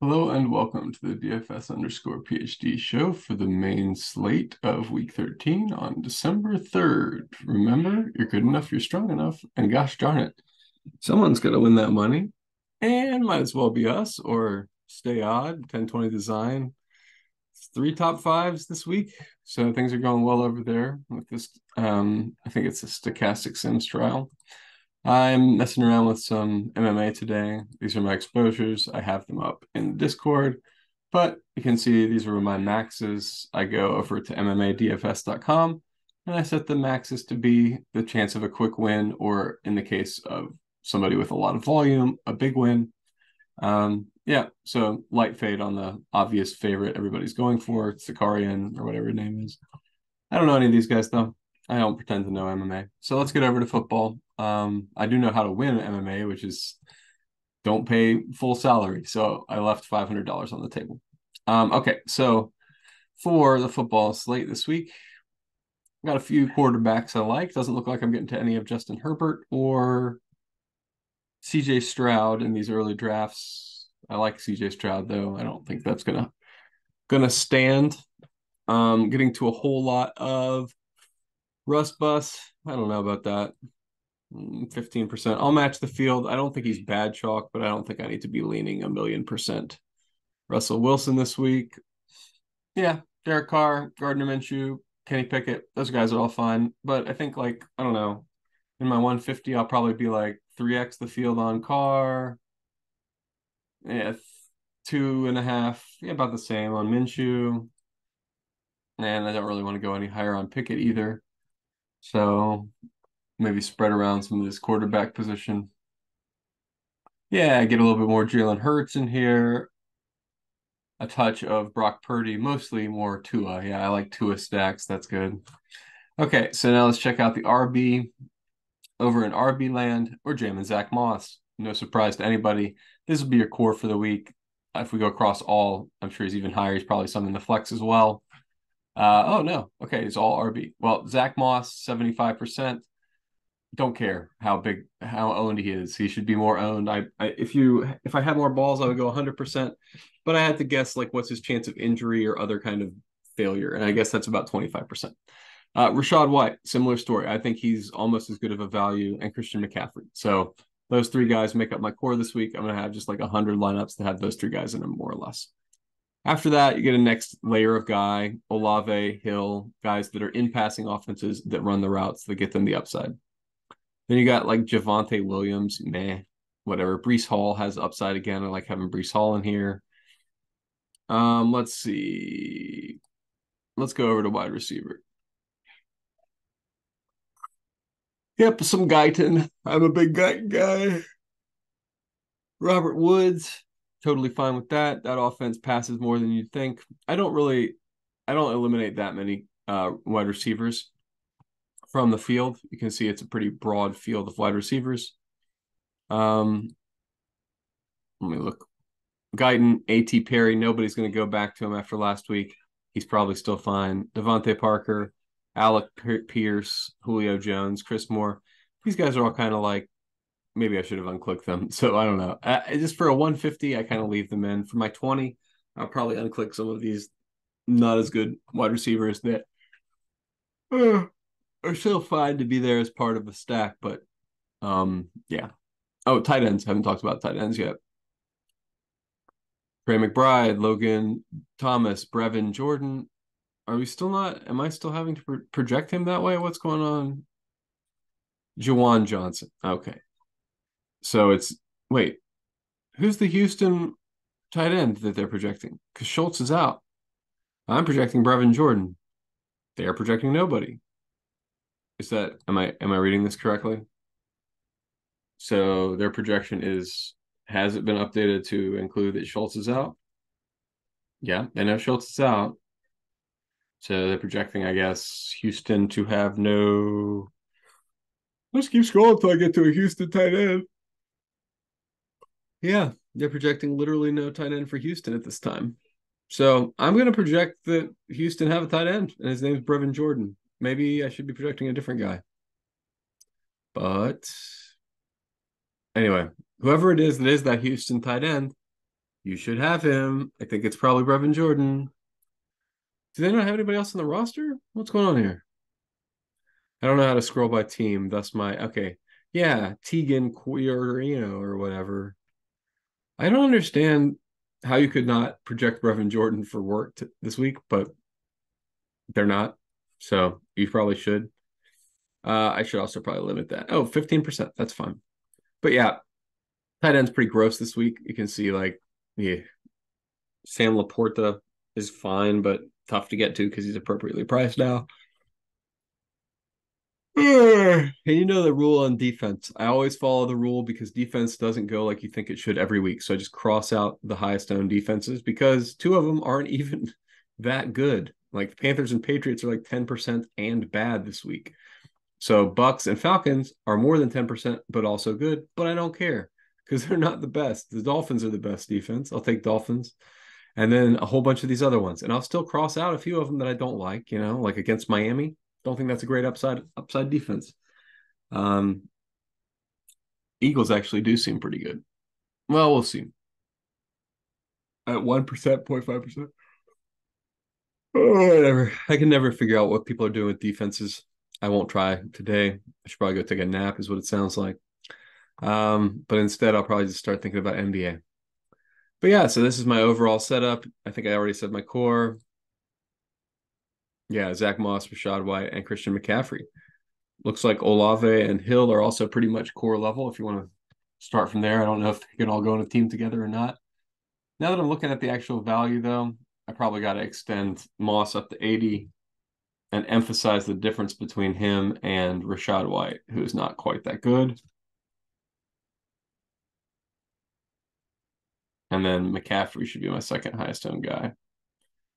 Hello and welcome to the DFS underscore PhD show for the main slate of week 13 on December 3rd. Remember, you're good enough, you're strong enough, and gosh darn it, someone's got to win that money, and might as well be us or stay odd, 1020 design. Three top fives this week, so things are going well over there with this. Um, I think it's a stochastic sims trial. I'm messing around with some MMA today. These are my exposures. I have them up in Discord, but you can see these are my maxes. I go over to MMADFS.com and I set the maxes to be the chance of a quick win, or in the case of somebody with a lot of volume, a big win. Um, yeah, so light fade on the obvious favorite everybody's going for, Tsarukyan or whatever his name is. I don't know any of these guys though. I don't pretend to know MMA. So let's get over to football. Um, I do know how to win MMA, which is don't pay full salary. So I left five hundred dollars on the table. Um, okay, so for the football slate this week, got a few quarterbacks I like. Doesn't look like I'm getting to any of Justin Herbert or CJ Stroud in these early drafts. I like CJ Stroud though. I don't think that's gonna gonna stand. Um, getting to a whole lot of Russ Bus. I don't know about that. 15%. Mm, I'll match the field. I don't think he's bad chalk, but I don't think I need to be leaning a million percent. Russell Wilson this week. Yeah, Derek Carr, Gardner Minshew, Kenny Pickett. Those guys are all fine. But I think, like, I don't know, in my 150, I'll probably be like 3x the field on Carr. Yeah, two and a half, yeah, about the same on Minshew. And I don't really want to go any higher on Pickett either. So maybe spread around some of this quarterback position. Yeah, I get a little bit more Jalen Hurts in here. A touch of Brock Purdy, mostly more Tua. Yeah, I like Tua stacks. That's good. Okay, so now let's check out the RB over in RB land. We're jamming Zach Moss. No surprise to anybody. This will be your core for the week. If we go across all, I'm sure he's even higher. He's probably some in the flex as well. Uh, oh no, okay, it's all RB. Well, Zach Moss, 75% don't care how big how owned he is. He should be more owned. I, I if you if I had more balls, I would go 100%. But I had to guess like what's his chance of injury or other kind of failure, and I guess that's about 25%. Uh, Rachaad White, similar story. I think he's almost as good of a value, and Christian McCaffrey. So those three guys make up my core this week. I'm going to have just like 100 lineups to have those three guys in them, more or less. After that, you get a next layer of guy, Olave, Hill, guys that are in passing offenses that run the routes that get them the upside. Then you got like Javonte Williams, meh, whatever. Breece Hall has upside again. I like having Breece Hall in here. Um, let's see. Let's go over to wide receiver. Yep, some Guyton. I'm a big Guyton guy. Robert Woods, totally fine with that. That offense passes more than you'd think. I don't really, I don't eliminate that many uh, wide receivers from the field. You can see it's a pretty broad field of wide receivers. Um, let me look. Guyton, A.T. Perry, nobody's going to go back to him after last week. He's probably still fine. DeVante Parker, Alec Pierce, Julio Jones, Chris Moore. These guys are all kind of like, maybe I should have unclicked them. So I don't know. Uh, just for a 150, I kind of leave them in. For my 20, I'll probably unclick some of these not as good wide receivers that uh, are still fine to be there as part of the stack, but um, yeah. Oh, tight ends. Haven't talked about tight ends yet. Trey McBride, Logan Thomas, Brevin Jordan. Are we still not? Am I still having to pro- project him that way? What's going on? Juwan Johnson. Okay. So it's wait, who's the Houston tight end that they're projecting? Because Schultz is out. I'm projecting Brevin Jordan. They are projecting nobody. Is that am I am I reading this correctly? So their projection is has it been updated to include that Schultz is out? Yeah, they know Schultz is out. So they're projecting, I guess, Houston to have no. Let's keep scrolling until I get to a Houston tight end. Yeah, they're projecting literally no tight end for Houston at this time. So I'm going to project that Houston have a tight end, and his name's Brevin Jordan maybe I should be projecting a different guy. But anyway, whoever it is that is that Houston tight end, You should have him. I think it's probably Brevin Jordan. Do they not have anybody else on the roster? What's going on here? I don't know how to scroll by team. That's my okay. Yeah, Teagan Quitoriano or whatever. I don't understand how you could not project Brevin Jordan for work this week, but they're not. So you probably should. Uh, I should also probably limit that. Oh, 15%. That's fine. But yeah, tight end's pretty gross this week. You can see like yeah, Sam LaPorta is fine, but tough to get to because he's appropriately priced now. And you know the rule on defense. I always follow the rule because defense doesn't go like you think it should every week. So I just cross out the highest owned defenses because two of them aren't even that good. Like the Panthers and Patriots are like 10% and bad this week. So Bucks and Falcons are more than 10%, but also good. But I don't care because they're not the best. The Dolphins are the best defense. I'll take Dolphins. And then a whole bunch of these other ones. And I'll still cross out a few of them that I don't like, you know, like against Miami. Don't think that's a great upside upside defense. Um Eagles actually do seem pretty good. Well, we'll see. At 1%, 0.5%. Oh, whatever. I can never figure out what people are doing with defenses. I won't try today. I should probably go take a nap, is what it sounds like. Um, but instead, I'll probably just start thinking about NBA. But yeah, so this is my overall setup. I think I already said my core. Yeah, Zach Moss, Rachaad White, and Christian McCaffrey. Looks like Olave and Hill are also pretty much core level. If you want to start from there, I don't know if they can all go in a team together or not. Now that I'm looking at the actual value, though, I probably got to extend Moss up to 80 and emphasize the difference between him and Rachaad White, who is not quite that good. And then McCaffrey should be my second highest owned guy.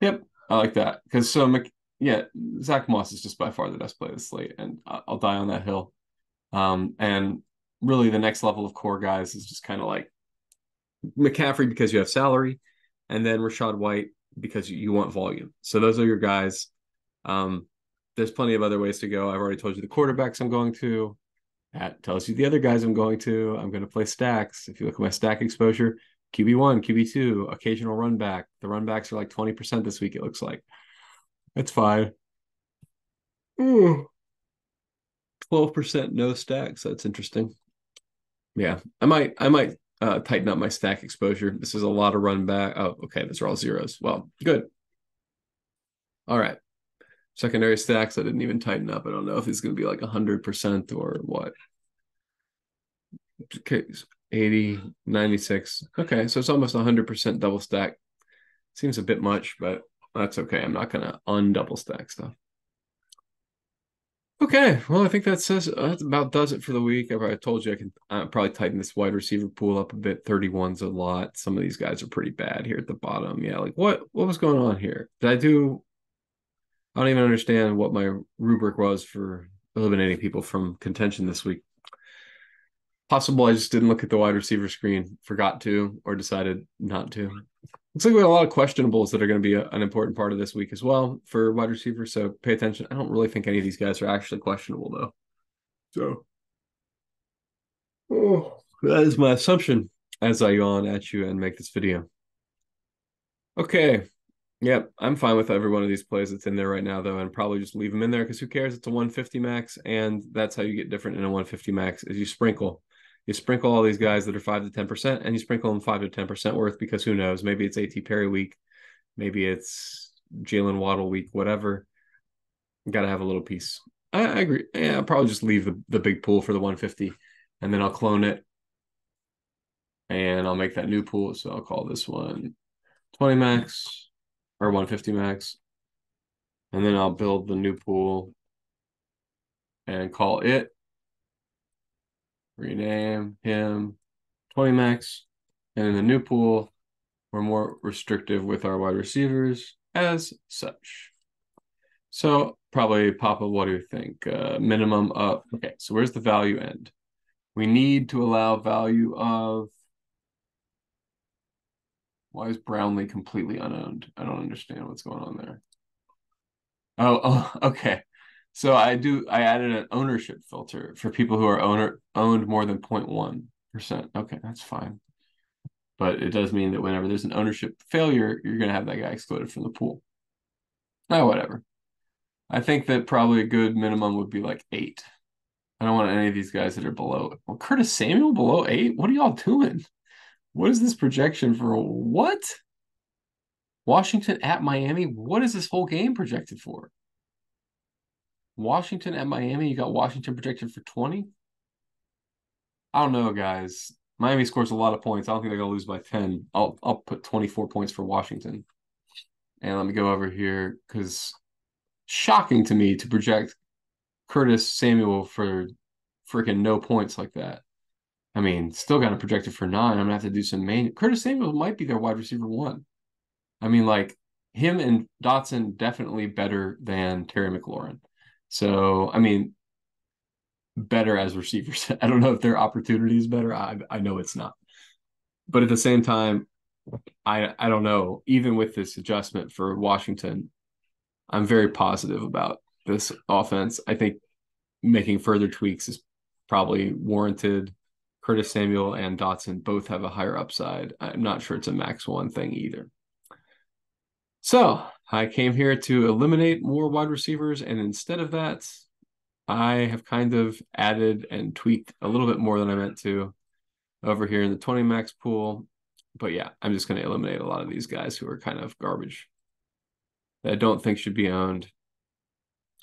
Yep, I like that because so Mc, yeah, Zach Moss is just by far the best play of the slate, and I'll die on that hill. Um, and really, the next level of core guys is just kind of like McCaffrey because you have salary, and then Rachaad White because you want volume. So those are your guys. Um, there's plenty of other ways to go. I've already told you the quarterbacks I'm going to. That tells you the other guys I'm going to. I'm going to play stacks. If you look at my stack exposure, QB1, QB2, occasional run back. The run backs are like 20% this week, it looks like. It's fine. Ooh. 12% no stacks. That's interesting. Yeah. I might I might uh, tighten up my stack exposure. This is a lot of run back. Oh, okay. Those are all zeros. Well, good. All right. Secondary stacks, I didn't even tighten up. I don't know if it's going to be like 100% or what. Okay. 80, 96. Okay. So it's almost 100% double stack. Seems a bit much, but that's okay. I'm not going to undouble stack stuff. Okay, well, I think that says that about does it for the week. I told you I can uh, probably tighten this wide receiver pool up a bit. 31's a lot. Some of these guys are pretty bad here at the bottom. Yeah, like what what was going on here? Did I do? I don't even understand what my rubric was for eliminating people from contention this week. Possible I just didn't look at the wide receiver screen, forgot to, or decided not to. Looks like we have a lot of questionables that are going to be a, an important part of this week as well for wide receivers. So pay attention. I don't really think any of these guys are actually questionable though. So oh, that is my assumption as I yawn at you and make this video. Okay. Yep, I'm fine with every one of these plays that's in there right now, though, and probably just leave them in there because who cares? It's a 150 max, and that's how you get different in a 150 max is you sprinkle you sprinkle all these guys that are five to ten percent, and you sprinkle them five to ten percent worth because who knows? Maybe it's A.T. Perry week, maybe it's Jaylen Waddle week, whatever. Got to have a little piece. I, I, agree. Yeah, I'll probably just leave the, the big pool for the 150, and then I'll clone it, and I'll make that new pool. So I'll call this one 20 max or 150 max, and then I'll build the new pool and call it rename him 20 max. And in the new pool, we're more restrictive with our wide receivers as such. So probably Papa, what do you think? Uh, minimum of okay. So where's the value end? We need to allow value of. Why is Brownlee completely unowned? I don't understand what's going on there. Oh, oh, okay. So I do. I added an ownership filter for people who are owner owned more than 0.1 percent. Okay, that's fine. but it does mean that whenever there's an ownership failure, you're going to have that guy excluded from the pool. Oh, whatever. I think that probably a good minimum would be like eight. I don't want any of these guys that are below. Well, Curtis Samuel below eight. What are y'all doing? What is this projection for? What? Washington at Miami. What is this whole game projected for? Washington at Miami. You got Washington projected for 20. I don't know, guys. Miami scores a lot of points. I don't think they're gonna lose by 10. I'll I'll put 24 points for Washington. And let me go over here because shocking to me to project Curtis Samuel for freaking no points like that. I mean, still got to project it for nine. I'm gonna have to do some main. Curtis Samuel might be their wide receiver one. I mean, like him and Dotson definitely better than Terry McLaurin. So, I mean, better as receivers. I don't know if their opportunity is better. I I know it's not. But at the same time, I I don't know. Even with this adjustment for Washington, I'm very positive about this offense. I think making further tweaks is probably warranted. Curtis Samuel and Dotson both have a higher upside. I'm not sure it's a max one thing either. So I came here to eliminate more wide receivers, and instead of that, I have kind of added and tweaked a little bit more than I meant to over here in the 20 max pool. But yeah, I'm just going to eliminate a lot of these guys who are kind of garbage that I don't think should be owned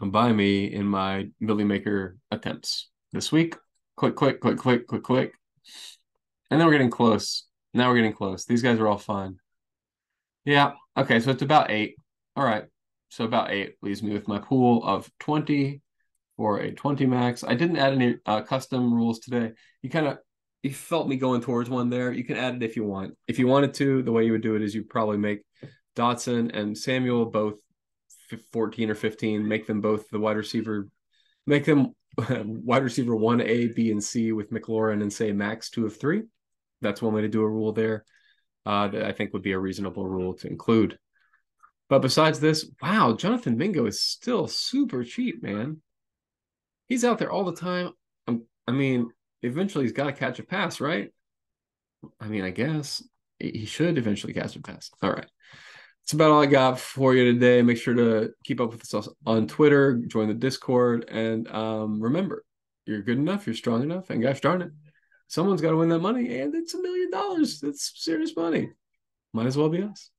by me in my Milly Maker attempts this week. Click, click, click, click, click, click. And then we're getting close. Now we're getting close. These guys are all fun. Yeah. Okay. So it's about eight. All right. So about eight leaves me with my pool of 20 for a 20 max. I didn't add any uh, custom rules today. You kind of you felt me going towards one there. You can add it if you want. If you wanted to, the way you would do it is you probably make Dotson and Samuel both 14 or 15, make them both the wide receiver, make them wide receiver 1A, B, and C with McLaurin and say max two of three. That's one way to do a rule there. Uh, that I think would be a reasonable rule to include. But besides this, wow, Jonathan Mingo is still super cheap, man. He's out there all the time. I'm, I mean, eventually he's got to catch a pass, right? I mean, I guess he should eventually catch a pass. All right. That's about all I got for you today. Make sure to keep up with us on Twitter, join the Discord, and um, remember, you're good enough, you're strong enough, and gosh darn it, someone's got to win that money, and it's a million dollars. It's serious money. Might as well be us.